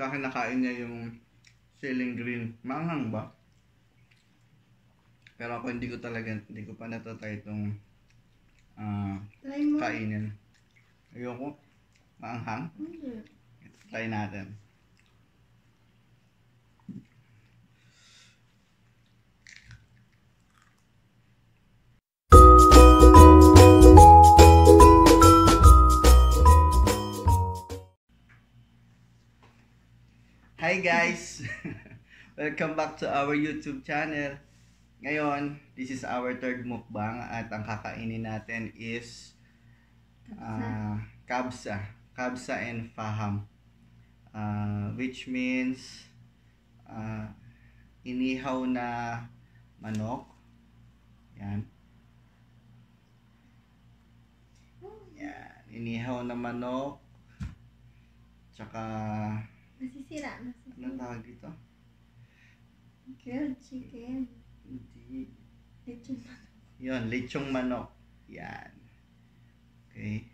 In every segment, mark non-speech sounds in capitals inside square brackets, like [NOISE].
Sa akin nakain niya yung ceiling green. Manghang ba? Pero ako hindi ko talaga, hindi ko pa natatry itong mo. kainin. Ayoko. Maanghang. Hindi. Try natin. Hi guys! [LAUGHS] Welcome back to our YouTube channel. Ngayon, this is our third mukbang at ang kakainin natin is ah, kabsa. Kabsa and faham. Ah, which means ah, inihaw na manok. Yan. Yan. Inihaw na manok. Tsaka, Nasisira. anong Nasisira. tawag dito? Grilled chicken. Hindi. Lechon pa. Yun, lechong manok. Yan. Okay.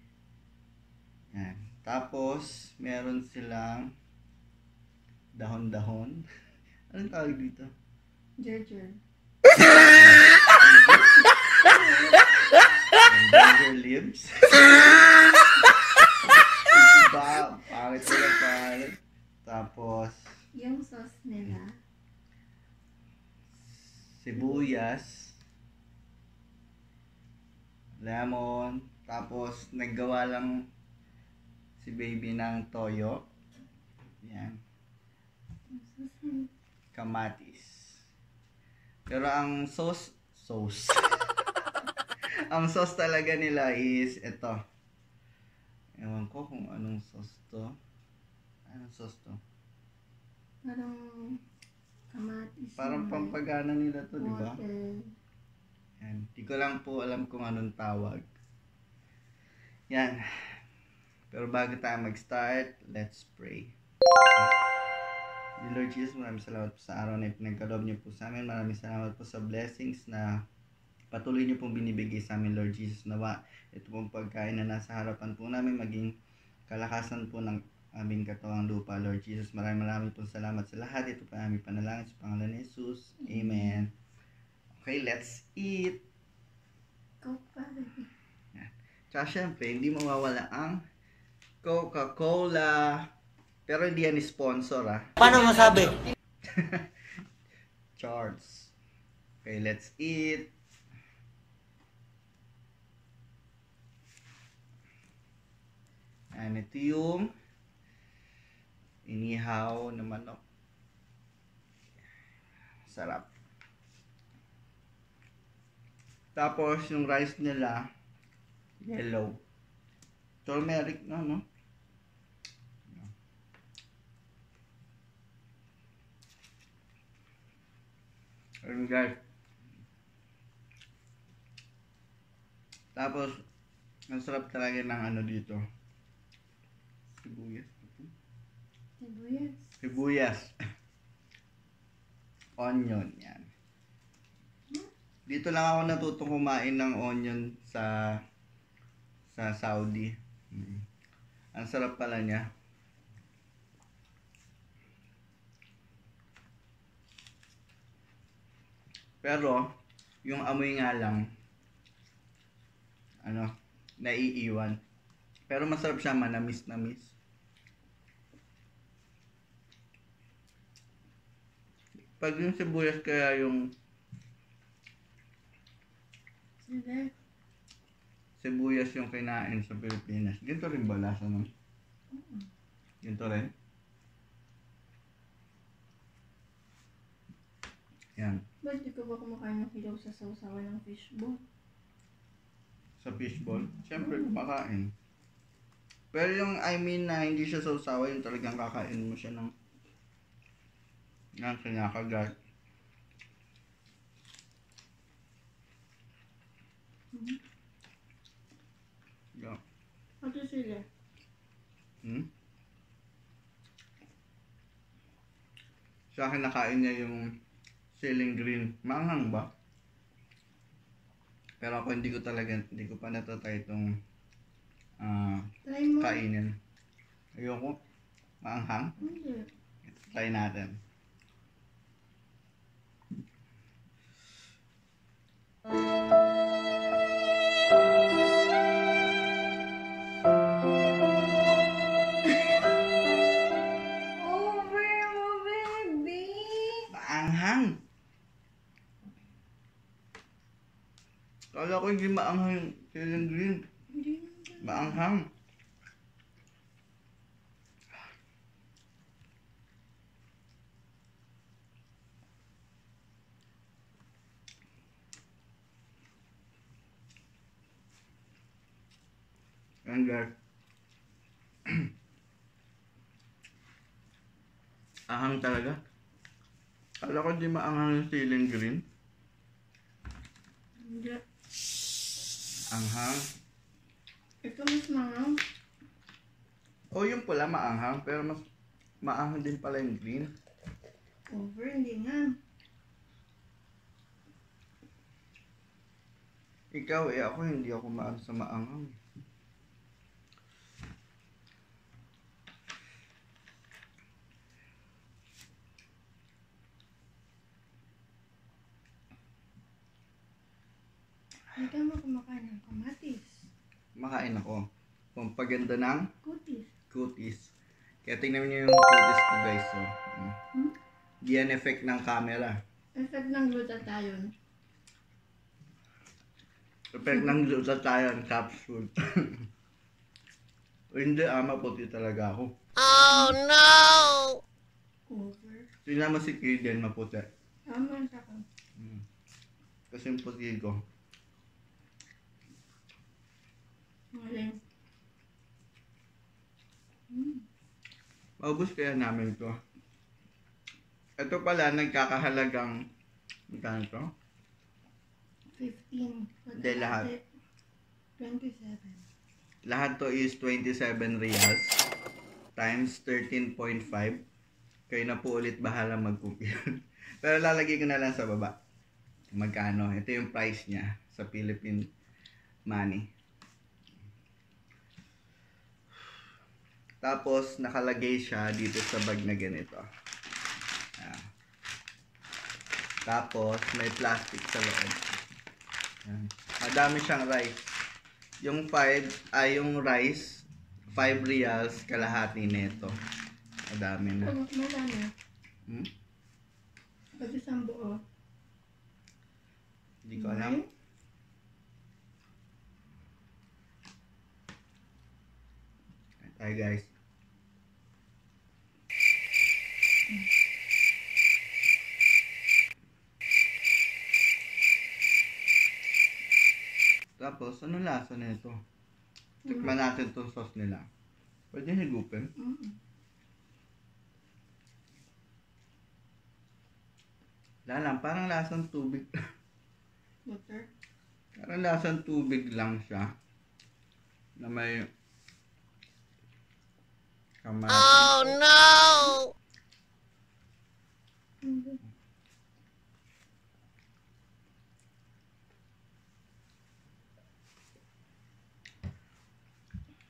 Yan. Tapos, meron silang dahon-dahon. [LAUGHS] Anong tawag dito? Gerger. Yung ginger leaves. [LAUGHS] diba? Pangit sila pangit. Tapos, Yung sauce nila. sibuyas, lemon, tapos naggawa lang si baby ng toyo. Yan, Yung sauce nila. kamatis. Pero ang sauce, sauce. [LAUGHS] ang sauce talaga nila is ito. Ewan ko kung anong sauce to. Anong sauce to? Parang kamatis. Parang pampagana nila to, di ba? Yan. Di ko lang po alam kung anong tawag. Yan. Pero bago tayo mag-start, let's pray. Okay? Dear Lord Jesus, maraming salamat po sa araw na pinagkaloob niyo po sa amin. Maraming salamat po sa blessings na patuloy niyo pong binibigay sa amin, Lord Jesus. Nawa, ito pong pagkain na nasa harapan po namin, maging kalakasan po ng aming katawang lupa, Lord Jesus. Maraming maraming po salamat sa lahat. Ito po ang aming panalangin sa pangalan ni Jesus. Amen. Okay, let's eat. Pa. Tsaka syempre, hindi mawawala ang Coca-Cola. Pero hindi yan sponsor ah. Paano masabi? [LAUGHS] Charles. Okay, let's eat. And ito yung inihaw na manok. Sarap. Tapos yung rice nila, yellow. Turmeric na, no? Ayun guys. Tapos, ang sarap talaga ng ano dito. Sibuyas. Sibuyas. Sibuyas. [LAUGHS] onion, yan. Dito lang ako natutong kumain ng onion sa sa Saudi. Mm. Ang sarap pala niya. Pero, yung amoy nga lang, ano, naiiwan. Pero masarap siya, manamis-namis. Pag yung sibuyas kaya yung Sila. sibuyas yung kinain sa Pilipinas, ganito rin ba lasa nun? Ganito rin? Yan. Ba't di ka ba kumakain ng hilaw sa sausawa ng fishball? Sa fishball, syempre kumakain. Pero yung I mean na hindi siya sausawa, yung talagang kakain mo siya ng ng kinakagat. Mhm. Yeah. Ano sila? Hmm? Sa akin nakain niya yung ceiling green. Manghang ba? Pero ako hindi ko talaga, hindi ko pa natatry itong mo. kainin. Ayoko. Maanghang? Hindi. Try natin. Over mo, baby! Maanghang! Kala ko hindi maanghang yung siling green. Hindi naman. Maanghang. [CLEARS THROAT] Guys. Ahang talaga. Kala ko di maanghang yung siling green. Hindi. Anghang. Ito mas mahal. O yung pula maanghang, pero mas maanghang din pala yung green. Over, hindi nga. Ikaw eh, ako hindi ako maano sa maanghang. Hindi ka mo kumakain ng kamatis. Makain ako. Pampaganda ng Kutis. cuties. Kaya tingnan niyo yung cuties ko guys. So, mm. Hmm? Yan effect ng camera. Effect ng glutathione. Effect ng glutathione capsule. [LAUGHS] o hindi ah, maputi talaga ako. Over. Tingnan mo si Kiden maputi. Tama sa ka. Mm. Kasi yung puti ko. Maling. Hmm. Maubos kaya namin to. Ito pala, nagkakahalagang, magkano to? 15. Hindi, lahat. 27. Lahat to is 27 reals times 13.5. Kayo na po ulit bahala mag-compute. [LAUGHS] Pero lalagay ko na lang sa baba. Magkano? Ito yung price niya sa Philippine money. Tapos, nakalagay siya dito sa bag na ganito. Ayan. Tapos, may plastic sa loob. Ayan. Madami siyang rice. Yung 5, ay yung rice, 5 reals, kalahati nito. Madami na. Ano, marami. Hmm? Pag isang buo. Hindi ko alam. Tayo guys. Tapos, ano lasa nito? Tikman natin itong sauce nila. Pwede higupin. Mm. Wala lang, parang lasang tubig. [LAUGHS] Butter. parang lasang tubig lang siya. Na may kamatis. Hindi.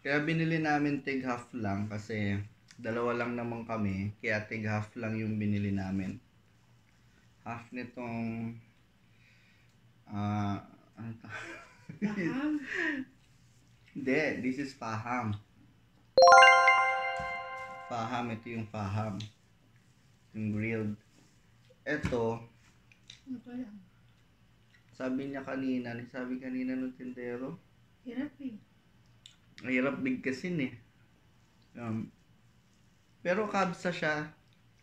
Kaya binili namin tig half lang kasi dalawa lang naman kami. Kaya tig half lang yung binili namin. Half nitong ah ano to? Paham. [LAUGHS] Hindi, this is faham. Faham, ito yung faham. Yung grilled. Ito, Ano pa lang? sabi niya kanina, sabi kanina ng tindero, Hirap eh. Mahirap bigkasin eh. Um, pero kabsa siya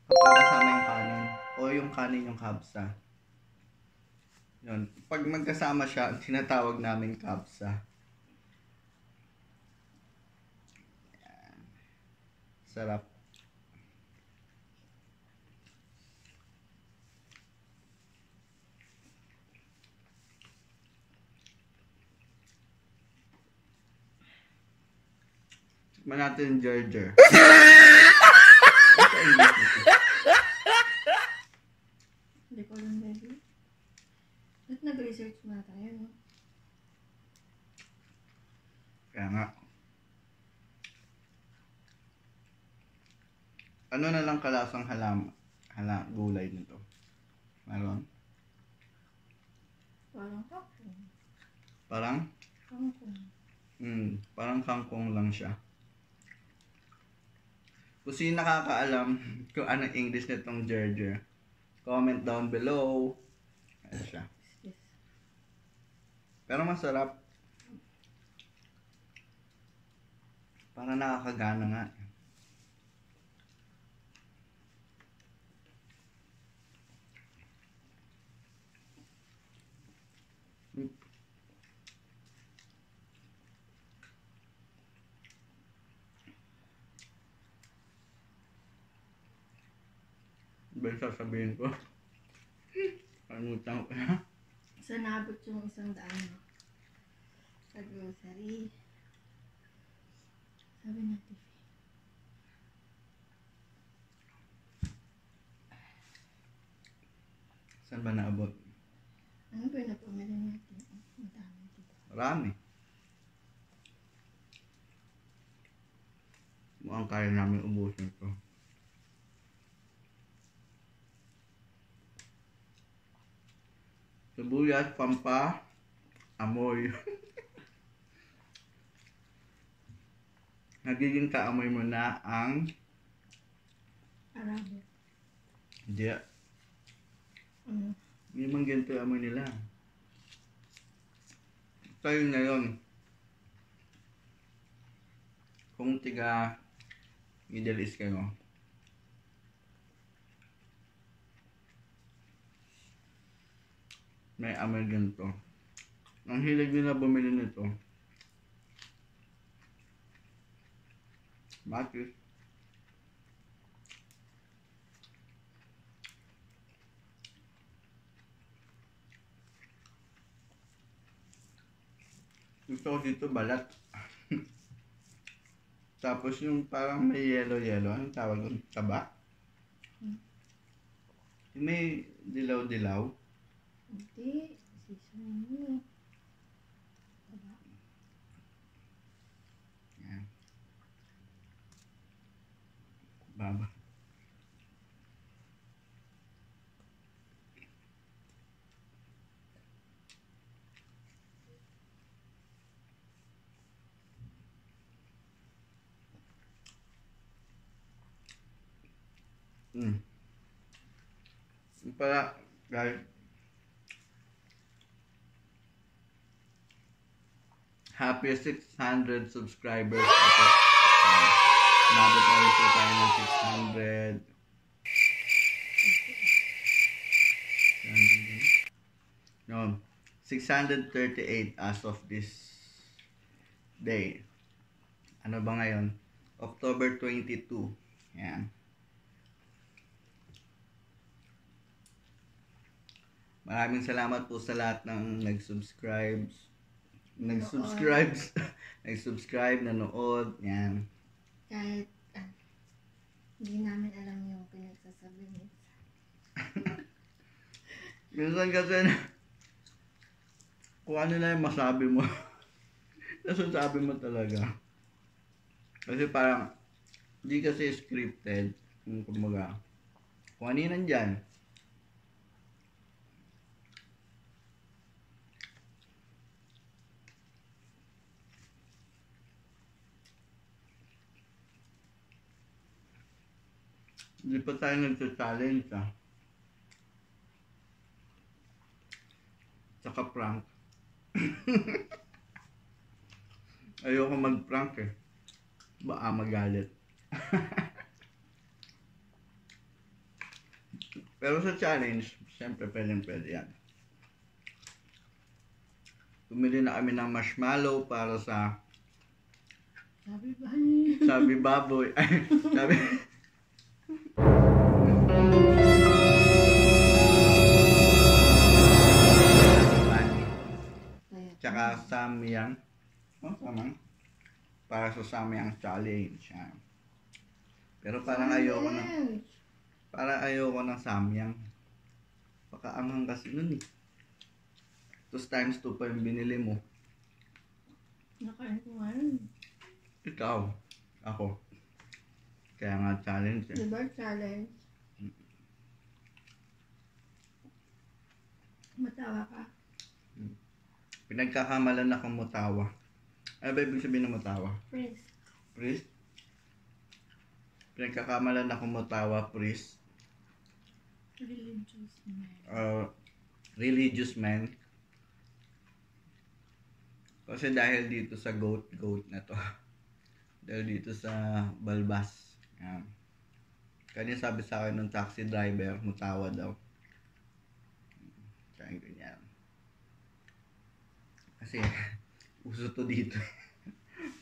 kapag kasama yung kanin. O yung kanin yung kabsa. Yun. Pag magkasama siya, tinatawag namin kabsa. Sarap. Tikman natin yung Gerger. [LAUGHS] Hindi ko alam, baby. Ba't nag-research muna tayo, no? Kaya nga. Ano na lang kalasang halam, hala, gulay nito? Meron? Parang kakong. Parang? Kangkong. Hmm, parang kangkong lang siya. Kung sino nakakaalam [LAUGHS] kung anong English nitong Gerger, comment down below. Ayan siya. Pero masarap. Parang nakakagana nga. Ba yung sasabihin ko? Kalimutan ko na. Sa nabot yung isang daan mo. Sa grocery. Sabi natin. Saan ba naabot? Ano ba yung napamili natin? Ang dami dito. Marami. Mukhang kaya namin ubusin ito. Sibuyas, pampa, amoy. [LAUGHS] Nagiging kaamoy mo na ang Arabo. Hindi. Ano? Hindi man ganito amoy nila. Tayo na yun. Kung tiga Middle East kayo. May amoy ganito. Ang hilig nila bumili nito. Bakit? Gusto dito balat. [LAUGHS] Tapos yung parang may yellow-yellow, anong tawag doon? Taba? Hmm. May dilaw-dilaw. Hindi. Seasoning mo. Diba? Yan. Baba. Hmm. Yung Pala, guys, happy 600 subscribers. Ito. Uh, Nabot na rin po tayo ng 600. 600 No, 638 as of this day. Ano ba ngayon? October 22. Yan. Maraming salamat po sa lahat ng nag-subscribe. Nag-subscribe. [LAUGHS] nag-subscribe, nanood. Yan. Kahit ah, hindi namin alam yung pinagsasabi niya. [LAUGHS] Minsan kasi na, kung ano na yung masabi mo, [LAUGHS] nasasabi mo talaga. Kasi parang, hindi kasi scripted. Kumbaga, kung ano yun nandyan. Hindi pa tayo nagsa-challenge ah. Tsaka prank. [LAUGHS] Ayoko mag-prank eh. Baka magalit. [LAUGHS] Pero sa challenge, siyempre pwede pwede yan. Tumili na kami ng marshmallow para sa Sabi ba niya? [LAUGHS] sabi baboy. Ay, sabi... Tsaka Samyang. Oh, tama. Para sa Samyang challenge. Yan. Pero parang ayoko na. Challenge. Parang ayoko ng Samyang. Baka anghang kasi nun eh. Tapos times 2 pa yung binili mo. Nakain ko. Ikaw. Ako. Kaya nga challenge eh. Diba challenge? Matawa ka. Pinagkakamalan akong mutawa. Ano ba ibig sabihin ng mutawa? Prince. Priest? Pinagkakamalan akong mutawa, priest. Religious man. Uh, religious man. Kasi dahil dito sa goat, goat na to. [LAUGHS] dahil dito sa balbas. Yan. Kanya sabi sa akin ng taxi driver, mutawa daw. Kaya ganyan. Kasi, [LAUGHS] uso to dito.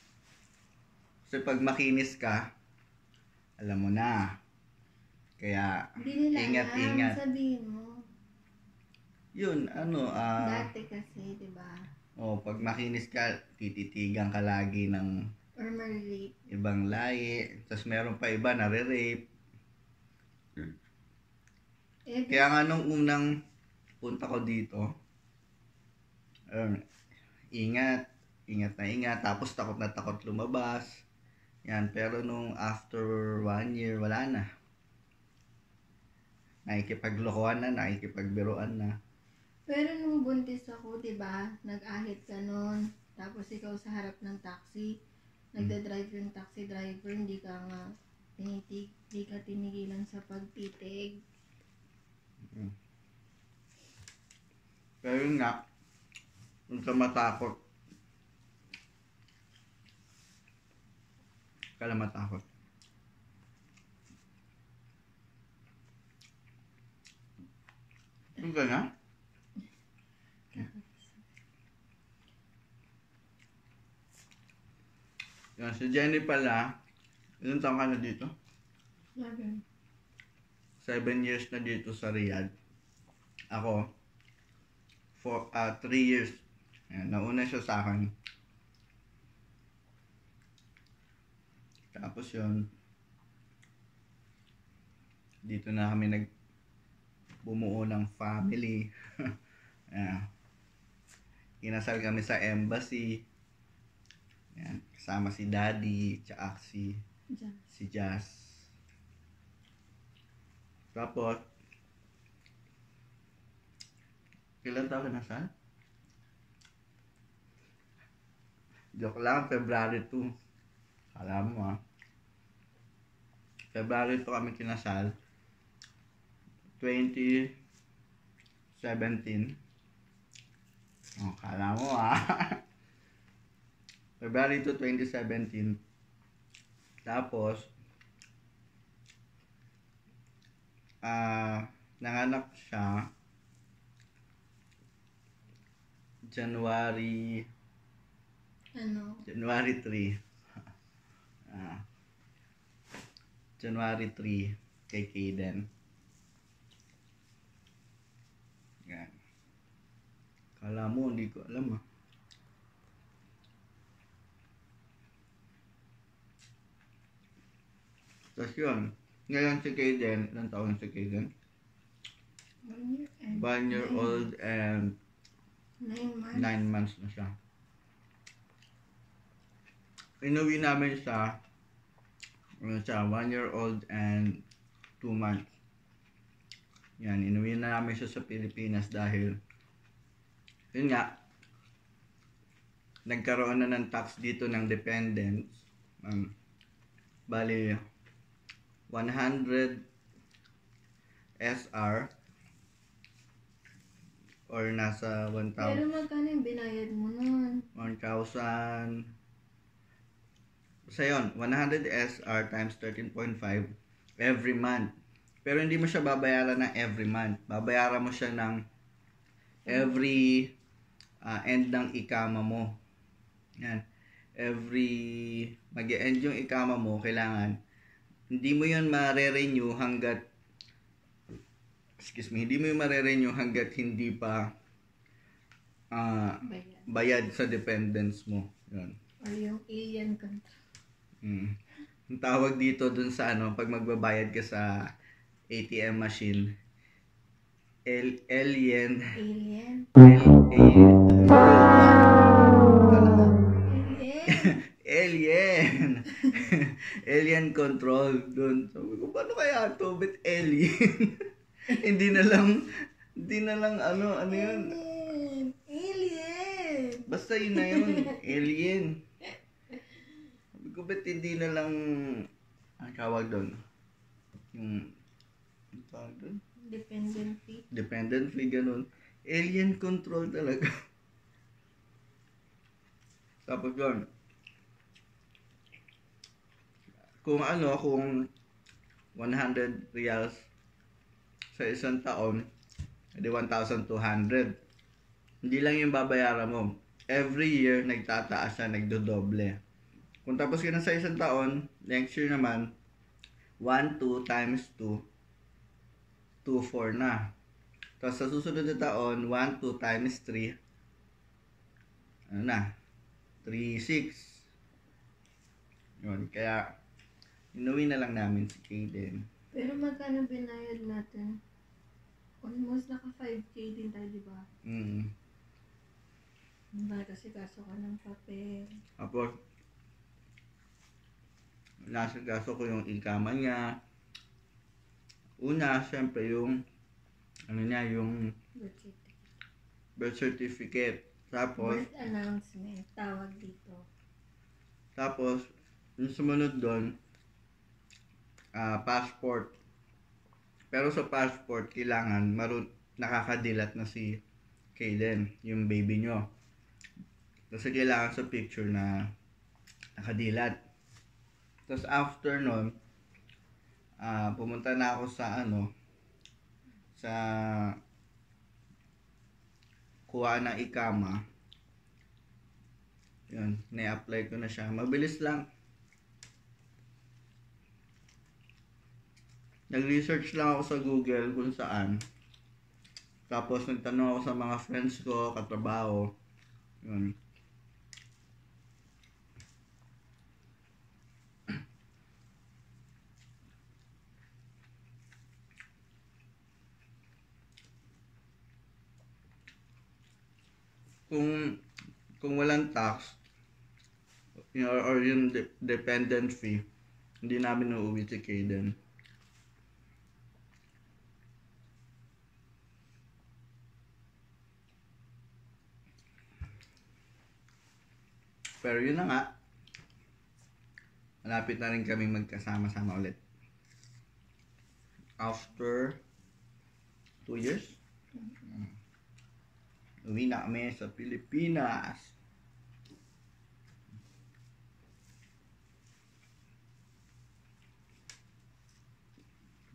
[LAUGHS] Kasi pag makinis ka, alam mo na. Kaya, Hindi nila Ingat, alam. ingat. Sabihin mo. yun, ano, ah, Dati kasi, di ba? oh, pag makinis ka, tititigan ka lagi ng Or married. ibang lahi. Tapos meron pa iba na rape Eh, Kaya nga nung unang punta ko dito, ayun, ingat, ingat na ingat, tapos takot na takot lumabas. Yan, pero nung after one year, wala na. Nakikipaglokohan na, nakikipagbiruan na. Pero nung buntis ako, di ba, nag-ahit ka nun, tapos ikaw sa harap ng taxi, nagda-drive yung taxi driver, hindi ka nga tinitig, hindi ka tinigilan sa pagtitig. Pero yun nga, kung sa matakot, kala matakot. Yung ka na? Yan, si Jenny pala, ilang taon ka na dito? Sabi, Seven years na dito sa Riyadh. Ako, for uh, three years. Ayan, nauna siya sa akin. Tapos yun, dito na kami nag bumuo ng family. [LAUGHS] Ayan. Inasal kami sa embassy. Ayan. Kasama si daddy, tsaka si, dyan. si Jazz. Tapos, kailan taon ka na saan? Joke lang, February 2. Alam mo ah. February 2 kami kinasal. 2017. Oh, kala mo ah. [LAUGHS] February 2, 2017. Tapos, ah, nanganak siya January Ano, January 3. [LAUGHS] ah, January 3 kay Kaden. Yan. Kala mo, hindi ko alam ah. Tapos yun, ngayon si Kaden, ilang taon si Kaden? one year and One year nine- old and Nine months. nine months na siya. Inuwi namin siya, ano siya, one year old and two months. Yan, inuwi na namin siya sa Pilipinas dahil, yun nga, nagkaroon na ng tax dito ng dependents. Um, bali, 100 SR or nasa 1,000. Pero magkano yung binayad mo nun? 1,000. Basta yun, 100 SR times 13.5 every month. Pero hindi mo siya babayaran ng every month. Babayaran mo siya ng every ah, end ng ikama mo. Yan. Every mag end yung ikama mo, kailangan hindi mo yun mare-renew hanggat excuse me, hindi mo yun mare-renew hanggat hindi pa ah, Bayad. bayad sa dependents mo. Yun. Or yung alien contract. Mm. Ang tawag dito dun sa ano, pag magbabayad ka sa ATM machine, el alien, Alien? Alien? alien, [LAUGHS] alien control doon. Sabi ko, paano kaya to? Ba't alien? [LAUGHS] hindi na lang, hindi na lang ano, ano yun. Alien! Alien! Basta yun na yun, alien. Sabi ko, ba't hindi na lang, ang tawag doon? Yung, ang tawag doon? Dependent fee. Dependent fee, ganun. Alien control talaga. [LAUGHS] Tapos yun, kung ano, kung 100 reals sa isang taon, edi 1,200. Hindi lang yung babayaran mo. Every year, nagtataas siya, nagdodoble. Kung tapos ka na sa isang taon, next year naman, 1, 2 times 2, 2, 4 na. Tapos sa susunod na taon, 1, 2 times 3, ano na, 3, 6. Yun, kaya, inuwi na lang namin si Kaden. Pero magkano binayad natin? Almost naka 5k din tayo, di ba? Mm. Diba? Kasi kaso ka ng papel. Tapos, nasagaso ko yung ikama niya. Una, syempre, yung, ano niya, yung Birth certificate. birth certificate. Tapos, Birth announcement. Tawag dito. tapos, yung sumunod doon, ah passport. Pero sa passport, kailangan marun nakakadilat na si Kaden, yung baby nyo. Kasi kailangan sa picture na nakadilat. Tapos after nun, ah pumunta na ako sa ano, sa kuha ng ikama. Yun, na-apply ko na siya. Mabilis lang. Nag-research lang ako sa Google kung saan. Tapos nagtanong ako sa mga friends ko, katrabaho. Yun. Kung kung walang tax, you or yung de- dependent fee, hindi namin uuwi si Kaden. Pero yun na nga. Malapit na rin kami magkasama-sama ulit. After two years, uwi na kami sa Pilipinas.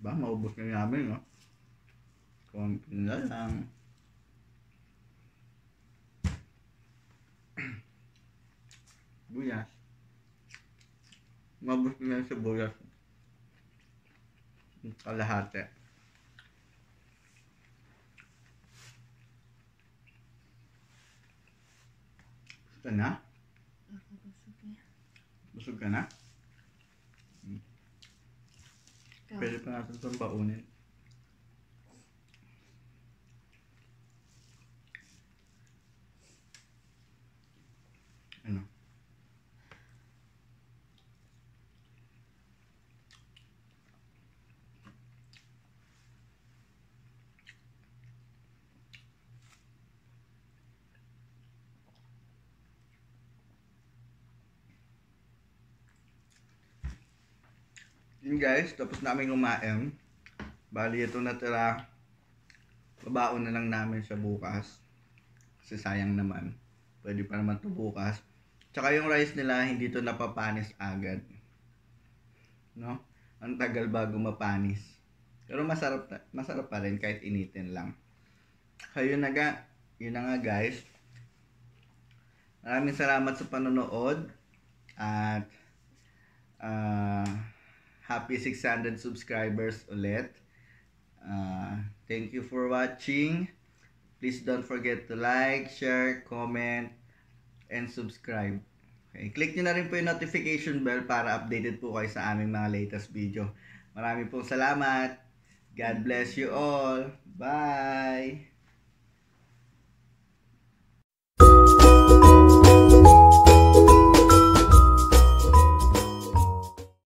Ba, maubos na namin, no? Konti na lang. [CLEARS THROAT] Buyas. Maubos na lang sa buyas. Kalahati. Gusto na? Ako ko yan. Busog ka na? Ikaw. Pwede pa natin itong baunin. Ano? Yun guys, tapos namin kumain. Bali ito natira. Babaon na lang namin siya bukas. Kasi sayang naman. Pwede pa naman ito bukas. Tsaka yung rice nila, hindi to napapanis agad. No? Ang tagal bago mapanis. Pero masarap, masarap pa rin kahit initin lang. Yun na ga, yun na nga guys. Maraming salamat sa panonood. At ah happy 600 subscribers ulit. Uh, thank you for watching. Please don't forget to like, share, comment, and subscribe. Okay, click nyo na rin po yung notification bell para updated po kayo sa aming mga latest video. Maraming pong salamat. God bless you all. Bye!